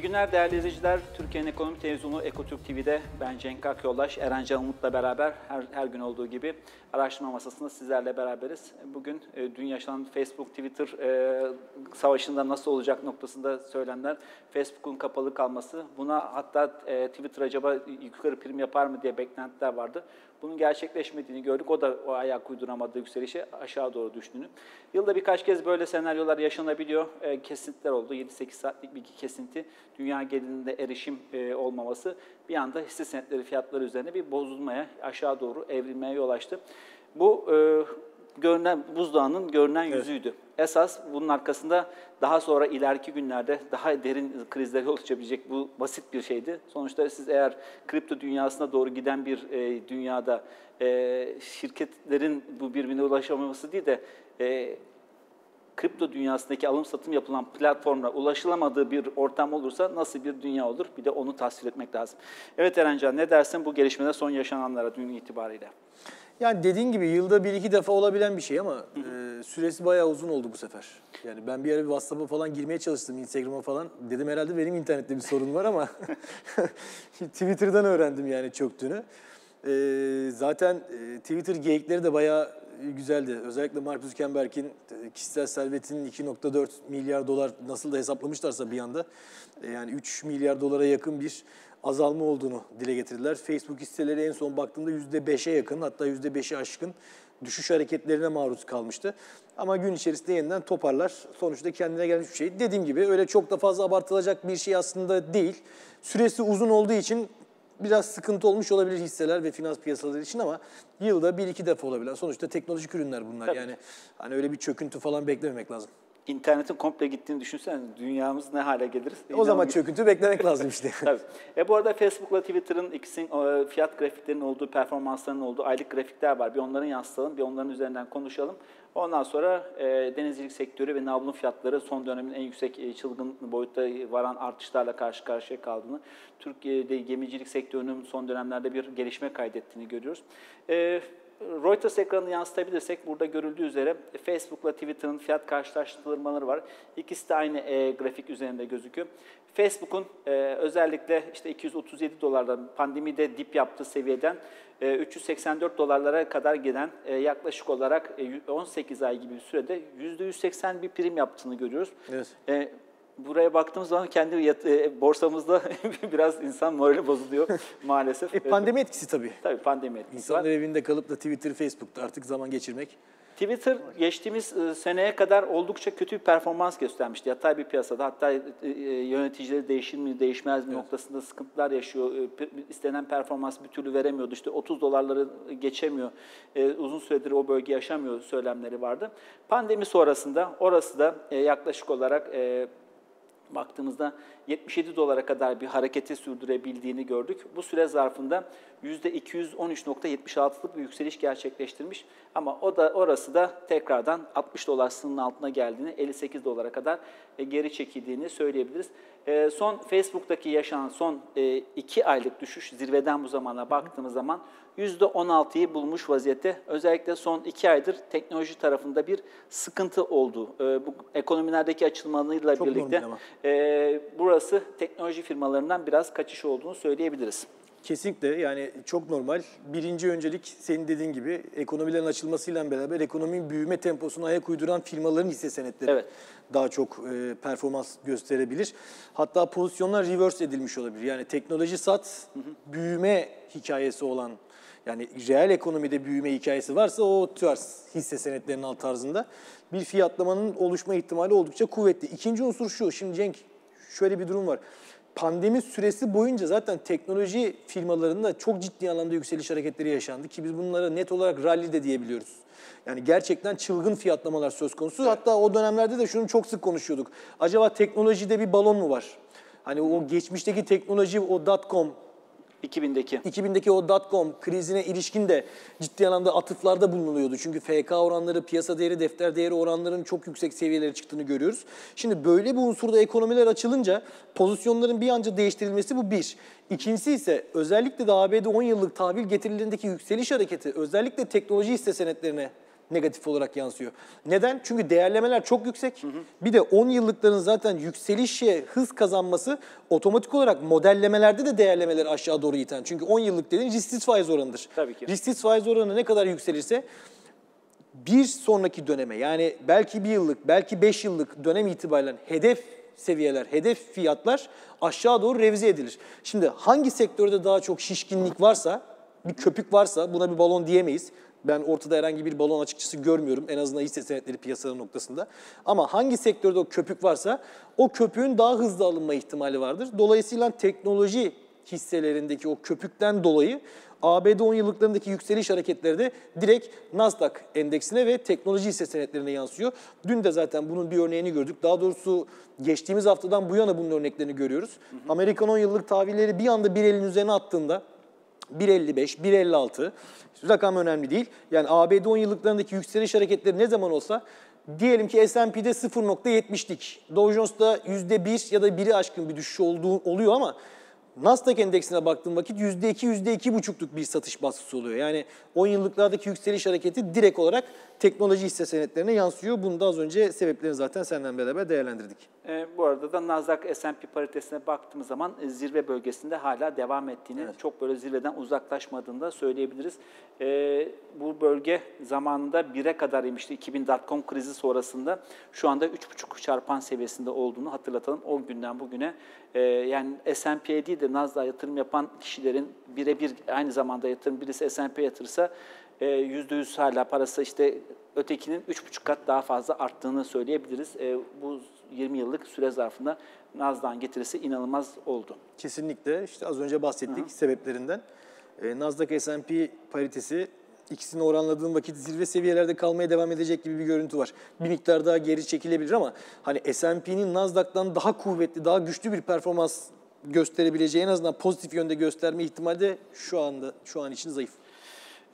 İyi günler değerli izleyiciler. Türkiye'nin ekonomi televizyonu Ekotürk TV'de ben Cenk Akyolaş, Eren Can Umut'la beraber her, her gün olduğu gibi araştırma masasında sizlerle beraberiz. Bugün e, dün yaşanan Facebook, Twitter e, savaşında nasıl olacak noktasında söylenenler, Facebook'un kapalı kalması, buna hatta e, Twitter acaba yukarı prim yapar mı diye beklentiler vardı. Bunun gerçekleşmediğini gördük. O da o ayak uyduramadığı yükselişe aşağı doğru düştüğünü. Yılda birkaç kez böyle senaryolar yaşanabiliyor. E, kesintiler oldu. 7-8 saatlik bir kesinti. Dünya genelinde erişim e, olmaması bir anda hisse senetleri fiyatları üzerine bir bozulmaya, aşağı doğru evrilmeye yol açtı. Bu e, görünen buzdağının görünen evet. yüzüydü. Esas bunun arkasında daha sonra ileriki günlerde daha derin krizler oluşabilecek bu basit bir şeydi. Sonuçta siz eğer kripto dünyasına doğru giden bir e, dünyada e, şirketlerin bu birbirine ulaşamaması değil de e, kripto dünyasındaki alım satım yapılan platformlara ulaşılamadığı bir ortam olursa nasıl bir dünya olur? Bir de onu tasvir etmek lazım. Evet Erencan ne dersin bu gelişmede son yaşananlara dün itibariyle? Yani dediğin gibi yılda bir iki defa olabilen bir şey ama e, süresi bayağı uzun oldu bu sefer. Yani ben bir ara bir WhatsApp'a falan girmeye çalıştım, Instagram'a falan. Dedim herhalde benim internette bir sorun var ama Twitter'dan öğrendim yani çöktüğünü. E, zaten e, Twitter geyikleri de bayağı güzeldi. Özellikle Mark Zuckerberg'in e, kişisel servetinin 2.4 milyar dolar nasıl da hesaplamışlarsa bir anda e, yani 3 milyar dolara yakın bir azalma olduğunu dile getirdiler. Facebook hisseleri en son baktığımda %5'e yakın hatta %5'e aşkın düşüş hareketlerine maruz kalmıştı. Ama gün içerisinde yeniden toparlar. Sonuçta kendine gelmiş bir şey. Dediğim gibi öyle çok da fazla abartılacak bir şey aslında değil. Süresi uzun olduğu için biraz sıkıntı olmuş olabilir hisseler ve finans piyasaları için ama yılda bir iki defa olabilir. Sonuçta teknolojik ürünler bunlar. Tabii. Yani hani öyle bir çöküntü falan beklememek lazım internetin komple gittiğini düşünsen dünyamız ne hale gelir? O zaman çöküntü beklemek lazım işte. Tabii. E bu arada Facebook'la Twitter'ın ikisinin fiyat grafiklerinin olduğu, performanslarının olduğu aylık grafikler var. Bir onların yansıtalım, bir onların üzerinden konuşalım. Ondan sonra e, denizcilik sektörü ve navlun fiyatları son dönemin en yüksek e, çılgın boyutta varan artışlarla karşı karşıya kaldığını, Türkiye'de gemicilik sektörünün son dönemlerde bir gelişme kaydettiğini görüyoruz. E, Reuters ekranını yansıtabilirsek burada görüldüğü üzere Facebook'la Twitter'ın fiyat karşılaştırmaları var. İkisi de aynı e, grafik üzerinde gözüküyor. Facebook'un e, özellikle işte 237 dolardan pandemide dip yaptığı seviyeden e, 384 dolarlara kadar giden e, yaklaşık olarak e, 18 ay gibi bir sürede %180 bir prim yaptığını görüyoruz. Evet. E, buraya baktığımız zaman kendi yat, e, borsamızda biraz insan morali bozuluyor maalesef. E, pandemi etkisi tabii. Tabii pandemi etkisi İnsanlar var. evinde kalıp da Twitter, Facebook'ta artık zaman geçirmek. Twitter geçtiğimiz e, seneye kadar oldukça kötü bir performans göstermişti. Yatay bir piyasada hatta e, e, yöneticileri değişir mi değişmez mi evet. noktasında sıkıntılar yaşıyor. İstenen performans bir türlü veremiyordu. İşte 30 dolarları geçemiyor. Uzun süredir o bölge yaşamıyor söylemleri vardı. Pandemi sonrasında orası da yaklaşık olarak baktığımızda 77 dolara kadar bir hareketi sürdürebildiğini gördük. Bu süre zarfında %213.76'lık bir yükseliş gerçekleştirmiş. Ama o da orası da tekrardan 60 dolar sınırının altına geldiğini, 58 dolara kadar e, geri çekildiğini söyleyebiliriz. E, son Facebook'taki yaşanan son 2 e, aylık düşüş zirveden bu zamana baktığımız zaman %16'yı bulmuş vaziyette. Özellikle son 2 aydır teknoloji tarafında bir sıkıntı oldu. Bu ekonomilerdeki açılmalarıyla Çok birlikte burası teknoloji firmalarından biraz kaçış olduğunu söyleyebiliriz. Kesinlikle yani çok normal. Birinci öncelik senin dediğin gibi ekonomilerin açılmasıyla beraber ekonominin büyüme temposuna ayak uyduran firmaların hisse senetleri evet. daha çok e, performans gösterebilir. Hatta pozisyonlar reverse edilmiş olabilir. Yani teknoloji sat, hı hı. büyüme hikayesi olan yani reel ekonomide büyüme hikayesi varsa o tarz hisse senetlerinin alt tarzında bir fiyatlamanın oluşma ihtimali oldukça kuvvetli. İkinci unsur şu, şimdi Cenk şöyle bir durum var pandemi süresi boyunca zaten teknoloji firmalarında çok ciddi anlamda yükseliş hareketleri yaşandı ki biz bunlara net olarak rally de diyebiliyoruz. Yani gerçekten çılgın fiyatlamalar söz konusu. Hatta o dönemlerde de şunu çok sık konuşuyorduk. Acaba teknolojide bir balon mu var? Hani o geçmişteki teknoloji, o dot-com 2000'deki. 2000'deki o dot-com krizine ilişkin de ciddi anlamda atıflarda bulunuluyordu. Çünkü FK oranları, piyasa değeri, defter değeri oranlarının çok yüksek seviyelere çıktığını görüyoruz. Şimdi böyle bir unsurda ekonomiler açılınca pozisyonların bir anca değiştirilmesi bu bir. İkincisi ise özellikle de ABD 10 yıllık tahvil getirilerindeki yükseliş hareketi özellikle teknoloji hisse senetlerine negatif olarak yansıyor. Neden? Çünkü değerlemeler çok yüksek. Bir de 10 yıllıkların zaten yükselişe hız kazanması otomatik olarak modellemelerde de değerlemeleri aşağı doğru iten. Çünkü 10 yıllık dediğin risksiz faiz oranıdır. Tabii ki. Risksiz faiz oranı ne kadar yükselirse bir sonraki döneme yani belki bir yıllık, belki beş yıllık dönem itibariyle hedef seviyeler, hedef fiyatlar aşağı doğru revize edilir. Şimdi hangi sektörde daha çok şişkinlik varsa, bir köpük varsa buna bir balon diyemeyiz. Ben ortada herhangi bir balon açıkçası görmüyorum en azından hisse senetleri piyasaları noktasında. Ama hangi sektörde o köpük varsa o köpüğün daha hızlı alınma ihtimali vardır. Dolayısıyla teknoloji hisselerindeki o köpükten dolayı ABD 10 yıllıklarındaki yükseliş hareketleri de direkt Nasdaq endeksine ve teknoloji hisse senetlerine yansıyor. Dün de zaten bunun bir örneğini gördük. Daha doğrusu geçtiğimiz haftadan bu yana bunun örneklerini görüyoruz. Amerikan 10 yıllık tahvilleri bir anda 1.50'nin üzerine attığında 1.55, 1.56 rakam önemli değil. Yani ABD 10 yıllıklarındaki yükseliş hareketleri ne zaman olsa diyelim ki S&P'de 0.70'lik, Dow Jones'ta %1 ya da 1'i aşkın bir düşüş olduğu oluyor ama Nasdaq endeksine baktığım vakit %2, %2,5'luk bir satış baskısı oluyor. Yani 10 yıllıklardaki yükseliş hareketi direkt olarak teknoloji hisse senetlerine yansıyor. Bunu da az önce sebeplerini zaten senden beraber değerlendirdik. E, bu arada da Nasdaq S&P paritesine baktığımız zaman e, zirve bölgesinde hala devam ettiğini, Evet. çok böyle zirveden uzaklaşmadığını da söyleyebiliriz. E, bu bölge zamanında 1'e kadar inmişti 2000 dotcom krizi sonrasında. Şu anda 3,5 çarpan seviyesinde olduğunu hatırlatalım. O günden bugüne e, yani S&P'ye değil de Nasdaq'a yatırım yapan kişilerin birebir aynı zamanda yatırım birisi S&P'ye yatırırsa e, %100 hala parası işte ötekinin 3,5 kat daha fazla arttığını söyleyebiliriz. E, bu 20 yıllık süre zarfında Nasdaq'ın getirisi inanılmaz oldu. Kesinlikle işte az önce bahsettik sebeplerinden. Ee, Nasdaq S&P paritesi ikisini oranladığım vakit zirve seviyelerde kalmaya devam edecek gibi bir görüntü var. Bir miktar daha geri çekilebilir ama hani S&P'nin Nasdaq'tan daha kuvvetli, daha güçlü bir performans gösterebileceği en azından pozitif yönde gösterme ihtimali de şu anda şu an için zayıf.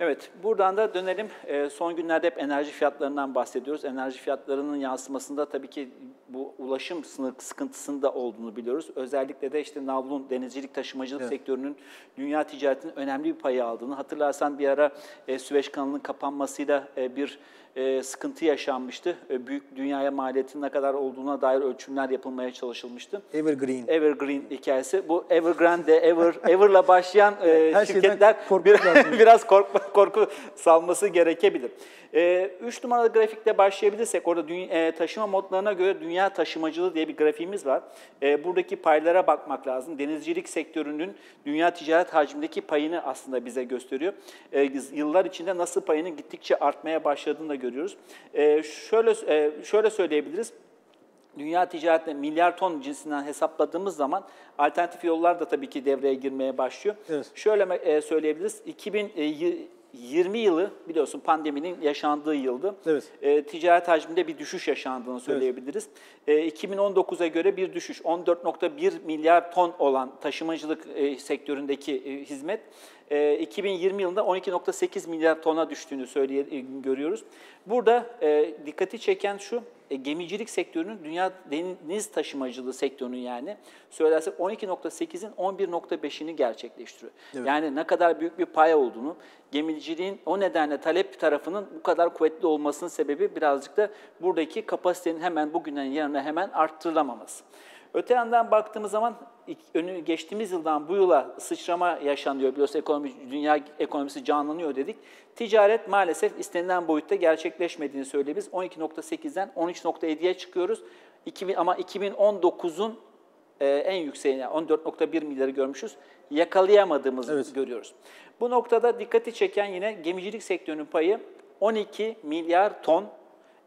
Evet, buradan da dönelim. Ee, son günlerde hep enerji fiyatlarından bahsediyoruz. Enerji fiyatlarının yansımasında tabii ki bu ulaşım sınır sıkıntısında olduğunu biliyoruz. Özellikle de işte navlun, denizcilik, taşımacılık Evet. sektörünün dünya ticaretinin önemli bir payı aldığını. Hatırlarsan bir ara e, Süveyş kanalının kapanmasıyla e, bir e, sıkıntı yaşanmıştı. E, büyük dünyaya maliyetin ne kadar olduğuna dair ölçümler yapılmaya çalışılmıştı. Evergreen. Evergreen hikayesi. Bu Evergrande, Ever, Ever'la başlayan e, Her şirketler bir- biraz korkma, korku salması gerekebilir. E, üç numaralı grafikte başlayabilirsek orada dünya, e, taşıma modlarına göre dünya taşımacılığı diye bir grafiğimiz var. E, buradaki paylara bakmak lazım. Denizcilik sektörünün dünya ticaret hacmindeki payını aslında bize gösteriyor. E, yıllar içinde nasıl payının gittikçe artmaya başladığını da görüyoruz. E, şöyle e, şöyle söyleyebiliriz. Dünya ticaretinde milyar ton cinsinden hesapladığımız zaman alternatif yollar da tabii ki devreye girmeye başlıyor. Evet. Şöyle e, söyleyebiliriz. 2020 yılı biliyorsun pandeminin yaşandığı yıldı. Evet. E, ticaret hacminde bir düşüş yaşandığını söyleyebiliriz. E, 2019'a göre bir düşüş. 14.1 milyar ton olan taşımacılık e, sektöründeki e, hizmet e, 2020 yılında 12.8 milyar tona düştüğünü söyleye, e, görüyoruz. Burada e, dikkati çeken şu, e, gemicilik sektörünün dünya deniz taşımacılığı sektörünün yani söylersek 12.8'in 11.5'ini gerçekleştiriyor. Evet. Yani ne kadar büyük bir pay olduğunu, gemiciliğin o nedenle talep tarafının bu kadar kuvvetli olmasının sebebi birazcık da buradaki kapasitenin hemen bugünden yarına hemen arttırılamaması. Öte yandan baktığımız zaman önü geçtiğimiz yıldan bu yıla sıçrama yaşanıyor. Biliyorsunuz ekonomi, dünya ekonomisi canlanıyor dedik. Ticaret maalesef istenilen boyutta gerçekleşmediğini söyleyebiliriz. 12.8'den 13.7'ye çıkıyoruz. 2000, ama 2019'un e, en yükseğine 14.1 milyarı görmüşüz. Yakalayamadığımızı Evet. görüyoruz. Bu noktada dikkati çeken yine gemicilik sektörünün payı 12 milyar ton.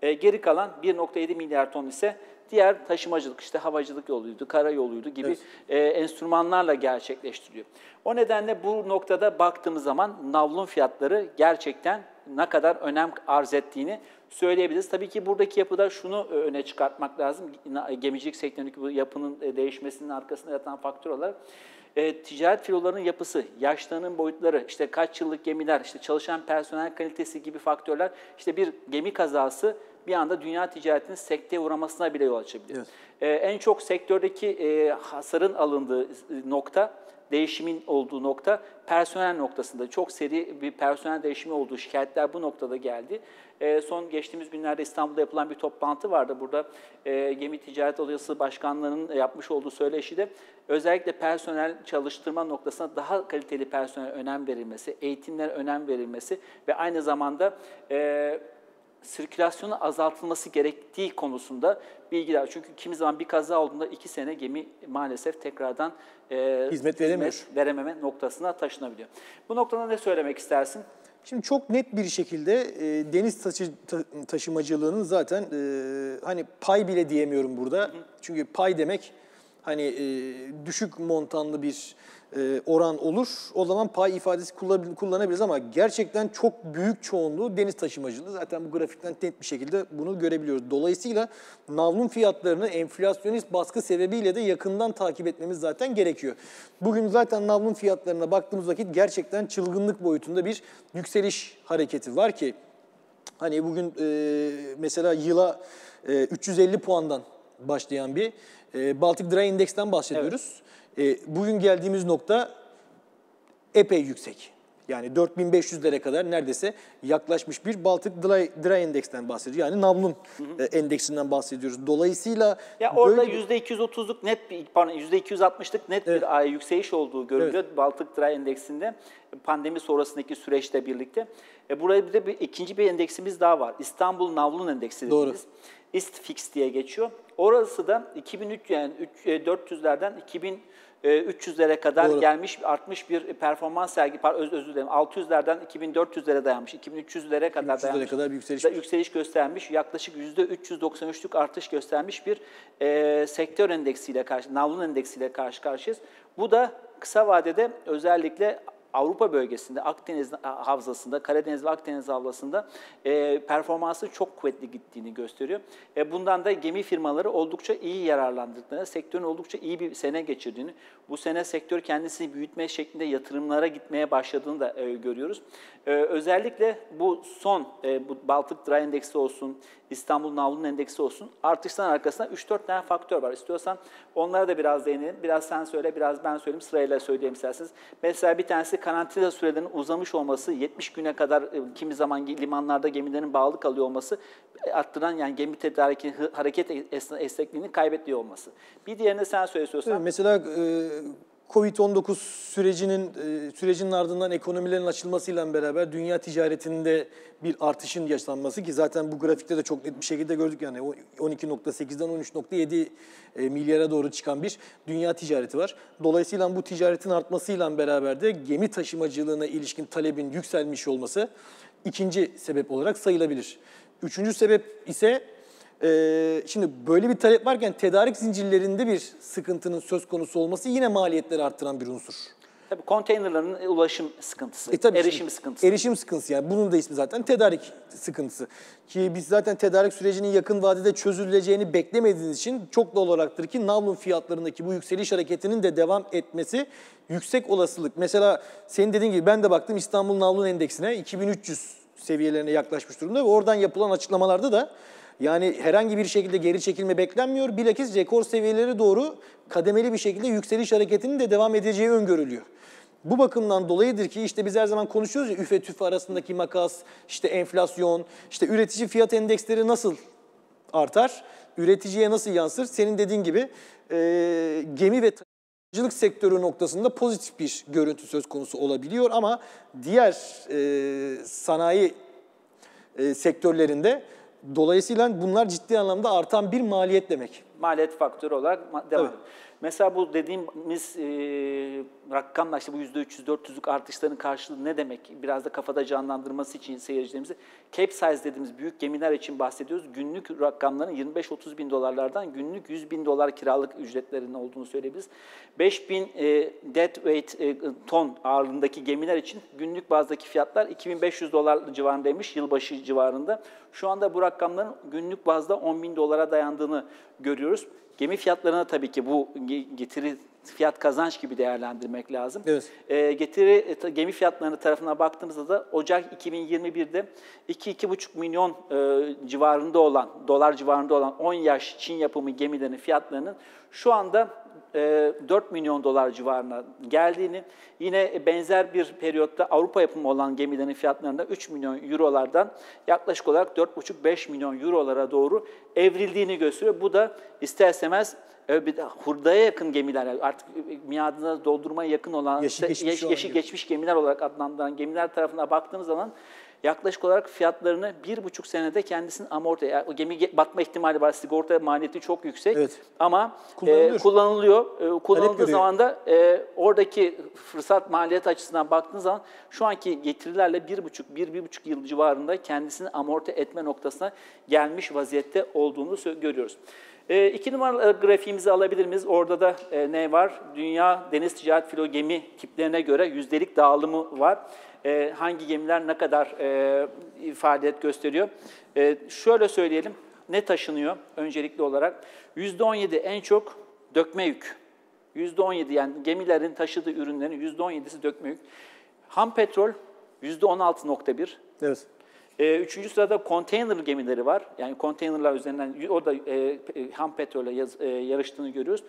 E, geri kalan 1.7 milyar ton ise diğer taşımacılık işte havacılık yoluydu, kara yoluydu gibi e, enstrümanlarla gerçekleştiriliyor. O nedenle bu noktada baktığımız zaman navlun fiyatları gerçekten ne kadar önem arz ettiğini söyleyebiliriz. Tabii ki buradaki yapıda şunu e, öne çıkartmak lazım. Gemicilik sektöründeki bu yapının e, değişmesinin arkasında yatan faktör olarak e, ticaret filolarının yapısı, yaşlarının boyutları, işte kaç yıllık gemiler, işte çalışan personel kalitesi gibi faktörler, işte bir gemi kazası bir anda dünya ticaretinin sekteye uğramasına bile yol açabilir. Evet. E, en çok sektördeki e, hasarın alındığı e, nokta değişimin olduğu nokta personel noktasında. Çok seri bir personel değişimi olduğu şikayetler bu noktada geldi. E, son geçtiğimiz günlerde İstanbul'da yapılan bir toplantı vardı. Burada e, Gemi Ticaret Odası Başkanlığı'nın yapmış olduğu söyleşide özellikle personel çalıştırma noktasına daha kaliteli personel önem verilmesi, eğitimler önem verilmesi ve aynı zamanda e, sirkülasyonu azaltılması gerektiği konusunda bilgiler. Çünkü kimi zaman bir kaza olduğunda iki sene gemi maalesef tekrardan e, hizmet veremiyor. Hizmet verememe noktasına taşınabiliyor. Bu noktada ne söylemek istersin? Şimdi çok net bir şekilde e, deniz taşı, ta, taşımacılığının zaten e, hani pay bile diyemiyorum burada. Hı hı. Çünkü pay demek hani e, düşük montanlı bir e, oran olur. O zaman pay ifadesi kullanabiliriz ama gerçekten çok büyük çoğunluğu deniz taşımacılığı. Zaten bu grafikten net bir şekilde bunu görebiliyoruz. Dolayısıyla navlun fiyatlarını enflasyonist baskı sebebiyle de yakından takip etmemiz zaten gerekiyor. Bugün zaten navlun fiyatlarına baktığımız vakit gerçekten çılgınlık boyutunda bir yükseliş hareketi var ki hani bugün e, mesela yıla e, 350 puandan başlayan bir e, Baltic Dry Index'ten bahsediyoruz. Evet. E, bugün geldiğimiz nokta epey yüksek. Yani 4500'lere kadar neredeyse yaklaşmış bir Baltic Dry, Dry Index'ten bahsediyor. Yani Navlun hı hı. E, endeksinden bahsediyoruz. Dolayısıyla ya orada böyle... %230'luk net bir pardon %260'lık net evet. bir ay yükseliş olduğu görülüyor evet. Baltic Dry Endeksinde pandemi sonrasındaki süreçte birlikte. E, burada bir de bir ikinci bir endeksimiz daha var. İstanbul Navlun Endeksi dediğimiz. Doğru. İstfix diye geçiyor. Orası da 2003 yani 400'lerden 2000 300'lere e, kadar Doğru. gelmiş, artmış bir performans sergi, öz, özür dilerim, 600'lerden 2400'lere dayanmış, 2300'lere kadar dayanmış. kadar bir yükseliş. yükseliş göstermiş, yaklaşık %393'lük artış göstermiş bir e, sektör endeksiyle karşı, navlun endeksiyle karşı karşıyayız. Bu da kısa vadede özellikle Avrupa bölgesinde, Akdeniz havzasında, Karadeniz ve Akdeniz havzasında e, performansı çok kuvvetli gittiğini gösteriyor. E, bundan da gemi firmaları oldukça iyi yararlandıklarını, sektörün oldukça iyi bir sene geçirdiğini, bu sene sektör kendisini büyütme şeklinde yatırımlara gitmeye başladığını da e, görüyoruz. E, özellikle bu son, e, bu Baltık Dry Endeksi olsun, İstanbul Navlun Endeksi olsun, artıştan arkasında 3-4 tane faktör var. İstiyorsan onlara da biraz değinelim. Biraz sen söyle, biraz ben söyleyeyim, sırayla söyleyeyim isterseniz. Mesela bir tanesi karantina sürelerinin uzamış olması, 70 güne kadar e, kimi zaman limanlarda gemilerin bağlı kalıyor olması e, arttıran yani gemi tedariki hareket esnekliğini kaybettiği olması. Bir diğerini sen söylüyorsan. Evet, mesela e, Covid-19 sürecinin e, sürecinin ardından ekonomilerin açılmasıyla beraber dünya ticaretinde bir artışın yaşanması ki zaten bu grafikte de çok net bir şekilde gördük yani 12.8'den 13.7 e, milyara doğru çıkan bir dünya ticareti var. Dolayısıyla bu ticaretin artmasıyla beraber de gemi taşımacılığına ilişkin talebin yükselmiş olması ikinci sebep olarak sayılabilir. Üçüncü sebep ise ee, şimdi böyle bir talep varken tedarik zincirlerinde bir sıkıntının söz konusu olması yine maliyetleri arttıran bir unsur. Tabii konteynerların ulaşım sıkıntısı, e, tabii erişim şimdi, sıkıntısı. Erişim sıkıntısı yani bunun da ismi zaten tedarik sıkıntısı. Ki biz zaten tedarik sürecinin yakın vadede çözüleceğini beklemediğiniz için çok da olaraktır ki navlun fiyatlarındaki bu yükseliş hareketinin de devam etmesi yüksek olasılık. Mesela senin dediğin gibi ben de baktım İstanbul Navlun Endeksine 2300 seviyelerine yaklaşmış durumda ve oradan yapılan açıklamalarda da yani herhangi bir şekilde geri çekilme beklenmiyor. Bilakis rekor seviyeleri doğru kademeli bir şekilde yükseliş hareketinin de devam edeceği öngörülüyor. Bu bakımdan dolayıdır ki işte biz her zaman konuşuyoruz ya üfe tüfe arasındaki makas, işte enflasyon, işte üretici fiyat endeksleri nasıl artar, üreticiye nasıl yansır? Senin dediğin gibi e, gemi ve taşımacılık sektörü noktasında pozitif bir görüntü söz konusu olabiliyor ama diğer e, sanayi e, sektörlerinde Dolayısıyla bunlar ciddi anlamda artan bir maliyet demek. Maliyet faktörü olarak devam ediyor. Mesela bu dediğimiz e, rakamla işte bu %300-400'lük artışların karşılığı ne demek? Biraz da kafada canlandırması için seyircilerimizi. Cape size dediğimiz büyük gemiler için bahsediyoruz. Günlük rakamların 25-30 bin dolarlardan günlük 100 bin dolar kiralık ücretlerinin olduğunu söyleyebiliriz. 5 bin e, deadweight e, ton ağırlığındaki gemiler için günlük bazdaki fiyatlar 2500 dolar civarındaymış yılbaşı civarında. Şu anda bu rakamların günlük bazda 10 bin dolara dayandığını görüyoruz. Gemi fiyatlarına tabii ki bu getiri fiyat kazanç gibi değerlendirmek lazım. Evet. E, getiri gemi fiyatlarını tarafına baktığımızda da Ocak 2021'de 2-2,5 milyon e, civarında olan, dolar civarında olan 10 yaş Çin yapımı gemilerin fiyatlarının şu anda e, 4 milyon dolar civarına geldiğini, yine benzer bir periyotta Avrupa yapımı olan gemilerin fiyatlarında 3 milyon eurolardan yaklaşık olarak 4,5-5 milyon eurolara doğru evrildiğini gösteriyor. Bu da ister istemez e, bir hurdaya yakın gemiler, artık miadına doldurmaya yakın olan, işte geçmiş gemi. geçmiş gemiler olarak adlandırılan gemiler tarafına baktığımız zaman yaklaşık olarak fiyatlarını bir buçuk senede kendisini amorti, yani o gemi ge- batma ihtimali var, sigorta maliyeti çok yüksek Evet. ama Kullanılıyor. e, kullanılıyor. E, kullanıldığı zaman da e, oradaki fırsat maliyet açısından baktığınız zaman şu anki getirilerle bir buçuk, bir, bir buçuk yıl civarında kendisini amorti etme noktasına gelmiş vaziyette olduğunu görüyoruz. E, iki numaralı grafiğimizi alabilir miyiz? Orada da e, ne var? Dünya deniz ticaret filo gemi tiplerine göre yüzdelik dağılımı var. E, hangi gemiler ne kadar e, faaliyet gösteriyor? E, şöyle söyleyelim, ne taşınıyor öncelikli olarak? %17 en çok dökme yük. %17 yani gemilerin taşıdığı ürünlerin %17'si dökme yük. Ham petrol %16.1. Evet. Ee, üçüncü sırada konteyner gemileri var. Yani konteynerlar üzerinden o da e, e, ham petrole yaz- e, yarıştığını görüyoruz.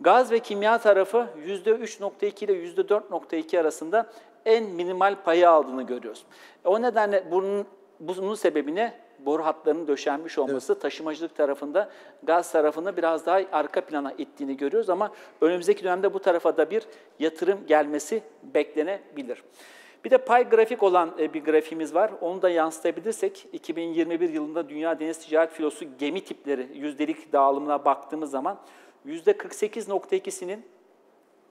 Gaz ve kimya tarafı %3.2 ile %4.2 arasında en minimal payı aldığını görüyoruz. O nedenle bunun, bunun sebebi ne? Boru hatlarının döşenmiş olması taşımacılık tarafında gaz tarafını biraz daha arka plana ittiğini görüyoruz ama önümüzdeki dönemde bu tarafa da bir yatırım gelmesi beklenebilir. Bir de pay grafik olan e, bir grafiğimiz var. Onu da yansıtabilirsek 2021 yılında Dünya Deniz Ticaret Filosu gemi tipleri yüzdelik dağılımına baktığımız zaman %48.2'sinin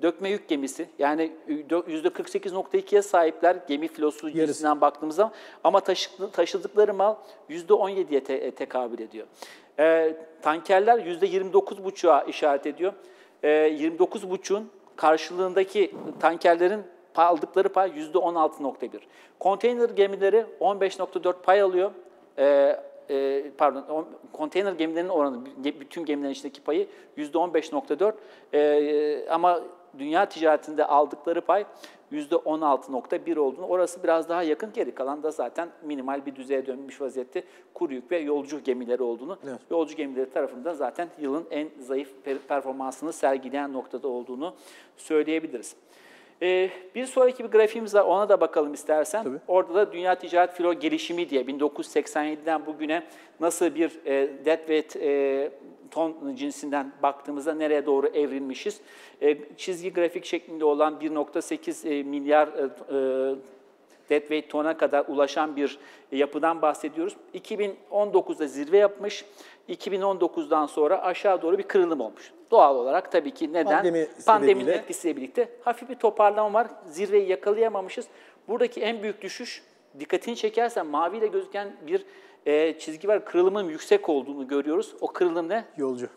dökme yük gemisi yani %48.2'ye sahipler gemi filosu cinsinden baktığımız zaman ama taşı- taşıdıkları mal %17'ye te- e, tekabül ediyor. E, tankerler %29.5'a işaret ediyor. E, 29.5'un karşılığındaki tankerlerin aldıkları pay %16.1. Konteyner gemileri 15.4 pay alıyor. E, e, pardon, konteyner gemilerinin oranı, bütün gemilerin içindeki payı %15.4 E, ama dünya ticaretinde aldıkları pay %16.1 olduğunu, orası biraz daha yakın, geri kalan da zaten minimal bir düzeye dönmüş vaziyette kuru yük ve yolcu gemileri olduğunu, Evet. yolcu gemileri tarafında zaten yılın en zayıf per- performansını sergileyen noktada olduğunu söyleyebiliriz. Ee, bir sonraki bir grafiğimiz var, ona da bakalım istersen. Tabii. Orada da Dünya Ticaret Filo gelişimi diye 1987'den bugüne nasıl bir e, deadweight e, ton cinsinden baktığımızda nereye doğru evrilmişiz. E, çizgi grafik şeklinde olan 1.8 e, milyar e, e, deadweight tona kadar ulaşan bir yapıdan bahsediyoruz. 2019'da zirve yapmış. 2019'dan sonra aşağı doğru bir kırılım olmuş. Doğal olarak tabii ki neden? Pandemi Pandeminin sebebiyle. etkisiyle birlikte hafif bir toparlama var. Zirveyi yakalayamamışız. Buradaki en büyük düşüş dikkatini çekersen maviyle gözüken bir e, çizgi var. Kırılımın yüksek olduğunu görüyoruz. O kırılım ne? Yolcu.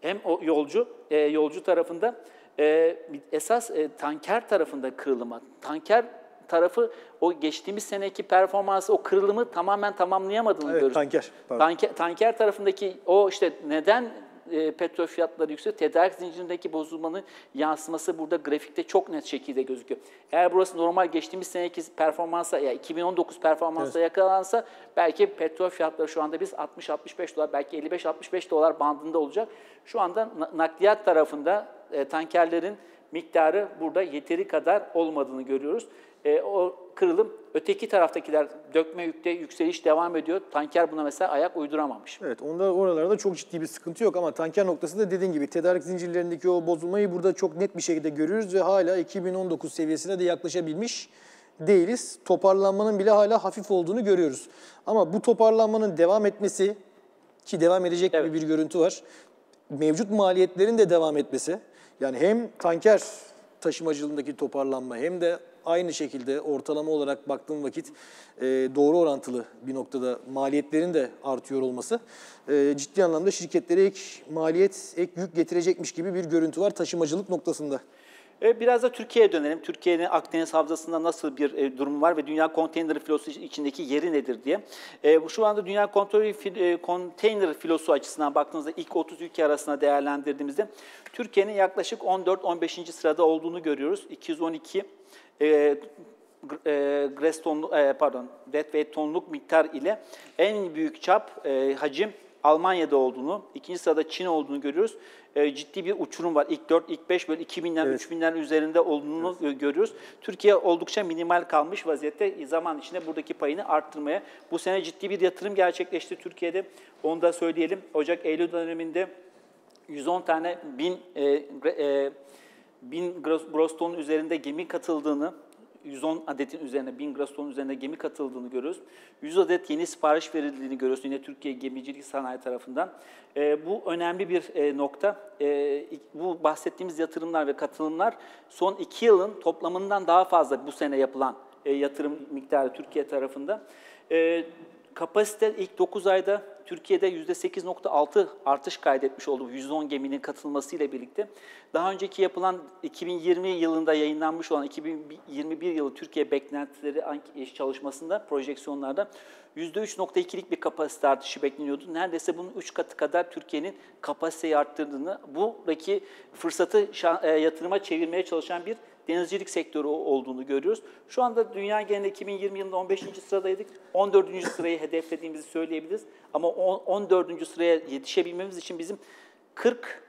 hem o yolcu e, yolcu tarafında e, esas e, tanker tarafında kırılıma. Tanker tarafı o geçtiğimiz seneki performansı o kırılımı tamamen tamamlayamadığını Evet, görüyoruz. tanker. Pardon. Tanker, tanker tarafındaki o işte neden e, petrol fiyatları yüksek, tedarik zincirindeki bozulmanın yansıması burada grafikte çok net şekilde gözüküyor. Eğer burası normal geçtiğimiz seneki performansa, ya 2019 performansa yakalansa belki petrol fiyatları şu anda biz 60-65 dolar, belki 55-65 dolar bandında olacak. Şu anda na- nakliyat tarafında e, tankerlerin miktarı burada yeteri kadar olmadığını görüyoruz. E, o kırılım öteki taraftakiler dökme yükte yükseliş devam ediyor. Tanker buna mesela ayak uyduramamış. Evet, onda oralarda çok ciddi bir sıkıntı yok ama tanker noktasında dediğin gibi tedarik zincirlerindeki o bozulmayı burada çok net bir şekilde görüyoruz ve hala 2019 seviyesine de yaklaşabilmiş değiliz. Toparlanmanın bile hala hafif olduğunu görüyoruz. Ama bu toparlanmanın devam etmesi ki devam edecek Evet. gibi bir görüntü var. Mevcut maliyetlerin de devam etmesi. Yani hem tanker taşımacılığındaki toparlanma hem de aynı şekilde ortalama olarak baktığım vakit e, doğru orantılı bir noktada maliyetlerin de artıyor olması e, ciddi anlamda şirketlere ek maliyet, ek yük getirecekmiş gibi bir görüntü var taşımacılık noktasında. E, Biraz da Türkiye'ye dönelim. Türkiye'nin Akdeniz Havzası'nda nasıl bir e, durum var ve dünya konteyner filosu içindeki yeri nedir diye. E, Şu anda dünya konteyner, fil- konteyner filosu açısından baktığımızda ilk 30 ülke arasında değerlendirdiğimizde Türkiye'nin yaklaşık 14-15. sırada olduğunu görüyoruz. 212 e, gr- e, Gres e, pardon, deadweight tonluk miktar ile en büyük çap, e, hacim Almanya'da olduğunu, ikinci sırada Çin olduğunu görüyoruz. E, ciddi bir uçurum var. İlk 4, ilk 5 böyle 2000'ler, Evet. 3000'lerin üzerinde olduğunu gö- görüyoruz. Türkiye oldukça minimal kalmış vaziyette zaman içinde buradaki payını arttırmaya. Bu sene ciddi bir yatırım gerçekleşti Türkiye'de. Onu da söyleyelim. Ocak-Eylül döneminde 110 tane bin, e, e, bin gross, gross ton üzerinde gemi katıldığını, 110 adetin üzerine, 1000 gross ton üzerinde gemi katıldığını görüyoruz. 100 adet yeni sipariş verildiğini görüyoruz yine Türkiye Gemicilik Sanayi tarafından. E, bu önemli bir e, nokta. E, bu bahsettiğimiz yatırımlar ve katılımlar son iki yılın toplamından daha fazla bu sene yapılan e, yatırım miktarı Türkiye tarafında. E, Kapasite ilk 9 ayda Türkiye'de %8.6 artış kaydetmiş oldu 110 geminin katılmasıyla birlikte. Daha önceki yapılan 2020 yılında yayınlanmış olan 2021 yılı Türkiye beklentileri çalışmasında, projeksiyonlarda %3.2'lik bir kapasite artışı bekleniyordu. Neredeyse bunun 3 katı kadar Türkiye'nin kapasiteyi arttırdığını, buradaki fırsatı e, yatırıma çevirmeye çalışan bir denizcilik sektörü olduğunu görüyoruz. Şu anda dünya genelinde 2020 yılında 15. sıradaydık. 14. sırayı hedeflediğimizi söyleyebiliriz. Ama on- 14. sıraya yetişebilmemiz için bizim 40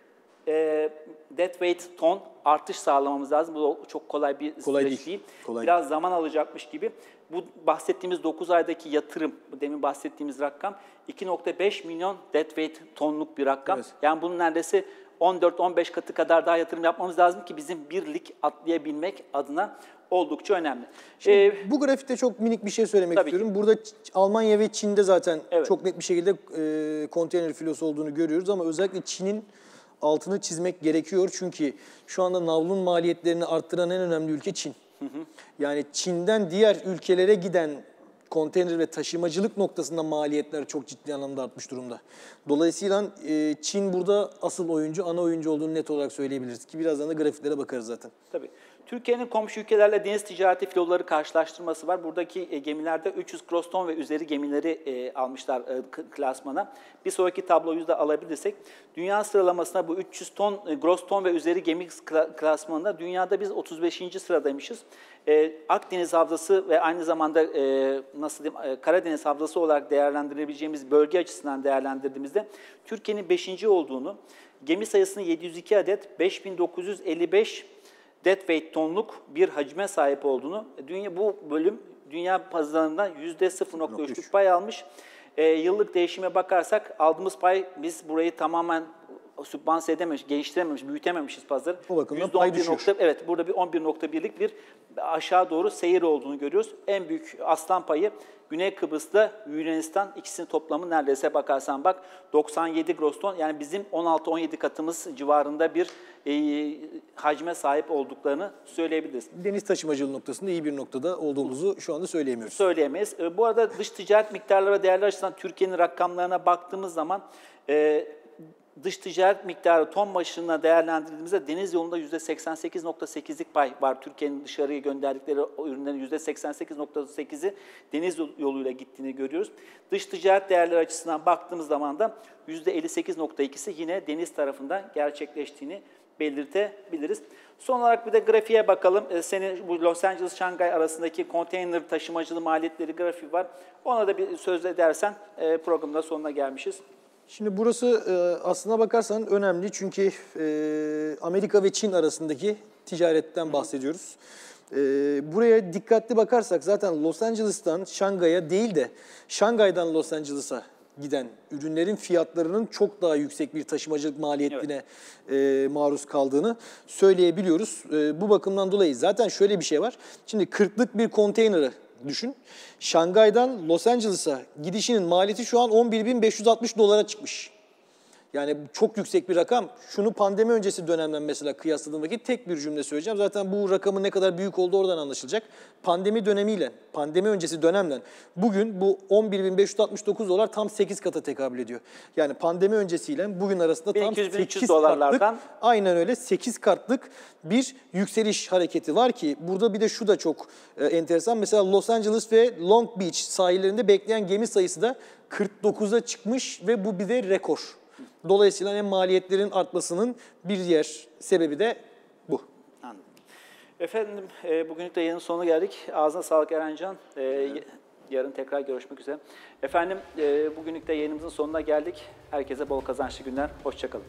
e, deadweight ton artış sağlamamız lazım. Bu çok kolay bir Kolay süreç değil. değil. Kolay Biraz zaman alacakmış gibi. Bu bahsettiğimiz 9 aydaki yatırım, demin bahsettiğimiz rakam 2.5 milyon deadweight tonluk bir rakam. Evet. Yani bunun neredeyse 14-15 katı kadar daha yatırım yapmamız lazım ki bizim bir lig atlayabilmek adına oldukça önemli. Ee, Bu grafikte çok minik bir şey söylemek Tabii ki. istiyorum. Burada Almanya ve Çin'de zaten Evet. çok net bir şekilde e, konteyner filosu olduğunu görüyoruz ama özellikle Çin'in altını çizmek gerekiyor. Çünkü şu anda navlun maliyetlerini arttıran en önemli ülke Çin. Yani Çin'den diğer ülkelere giden konteyner ve taşımacılık noktasında maliyetler çok ciddi anlamda artmış durumda. Dolayısıyla e, Çin burada asıl oyuncu, ana oyuncu olduğunu net olarak söyleyebiliriz ki birazdan da grafiklere bakarız zaten. Tabii. Türkiye'nin komşu ülkelerle deniz ticareti filoları karşılaştırması var. Buradaki e, gemilerde 300 gross ton ve üzeri gemileri e, almışlar e, klasmana. Bir sonraki tabloyu da alabilirsek, dünya sıralamasına bu 300 ton, gross ton ve üzeri gemi kla- klasmanında dünyada biz 35. sıradaymışız. Akdeniz Havzası ve aynı zamanda nasıl diyeyim, Karadeniz Havzası olarak değerlendirebileceğimiz bölge açısından değerlendirdiğimizde Türkiye'nin 5. olduğunu, gemi sayısını 702 adet, 5955 deadweight tonluk bir hacme sahip olduğunu, dünya bu bölüm dünya pazarında %0.3'lük pay almış. E, yıllık değişime bakarsak aldığımız pay biz burayı tamamen sübvanse edememiş, geliştirememiş, büyütememişiz pazarı. O bakımdan pay 11 düşüyor. nokta- evet burada bir 11.1'lik bir aşağı doğru seyir olduğunu görüyoruz. En büyük aslan payı Güney Kıbrıs'ta Yunanistan ikisinin toplamı neredeyse bakarsan bak 97 gross ton yani bizim 16-17 katımız civarında bir e, hacme sahip olduklarını söyleyebiliriz. Deniz taşımacılığı noktasında iyi bir noktada olduğumuzu şu anda söyleyemiyoruz. söyleyemeyiz. E, Bu arada dış ticaret miktarları ve değerler açısından Türkiye'nin rakamlarına baktığımız zaman e, dış ticaret miktarı ton başına değerlendirdiğimizde deniz yolunda %88.8'lik pay var. Türkiye'nin dışarıya gönderdikleri ürünlerin %88.8'i deniz yol- yoluyla gittiğini görüyoruz. Dış ticaret değerleri açısından baktığımız zaman da %58.2'si yine deniz tarafından gerçekleştiğini belirtebiliriz. Son olarak bir de grafiğe bakalım. Ee, Senin bu Los Angeles Şangay arasındaki konteyner taşımacılığı maliyetleri grafiği var. Ona da bir söz edersen e, programın da sonuna gelmişiz. Şimdi burası e, aslına bakarsan önemli çünkü e, Amerika ve Çin arasındaki ticaretten bahsediyoruz. E, buraya dikkatli bakarsak zaten Los Angeles'tan Şangay'a değil de Şangay'dan Los Angeles'a giden ürünlerin fiyatlarının çok daha yüksek bir taşımacılık maliyetine e, maruz kaldığını söyleyebiliyoruz. E, bu bakımdan dolayı zaten şöyle bir şey var. Şimdi 40'lık bir konteyneri düşün. Şangay'dan Los Angeles'a gidişinin maliyeti şu an 11.560 dolara çıkmış. Yani çok yüksek bir rakam. Şunu pandemi öncesi dönemden mesela kıyasladığım vakit tek bir cümle söyleyeceğim. Zaten bu rakamın ne kadar büyük olduğu oradan anlaşılacak. Pandemi dönemiyle, pandemi öncesi dönemden bugün bu 11.569 dolar tam 8 kata tekabül ediyor. Yani pandemi öncesiyle bugün arasında tam 1200-1300 8 dolarlardan. kartlık, aynen öyle 8 kartlık bir yükseliş hareketi var ki burada bir de şu da çok e, enteresan. Mesela Los Angeles ve Long Beach sahillerinde bekleyen gemi sayısı da 49'a çıkmış ve bu bir de rekor. Dolayısıyla hem maliyetlerin artmasının bir diğer sebebi de bu. Anladım. Efendim e, bugünlük de yayının sonuna geldik. Ağzına sağlık Erencan. E, Yarın tekrar görüşmek üzere. Efendim e, bugünlük de yayınımızın sonuna geldik. Herkese bol kazançlı günler. Hoşçakalın.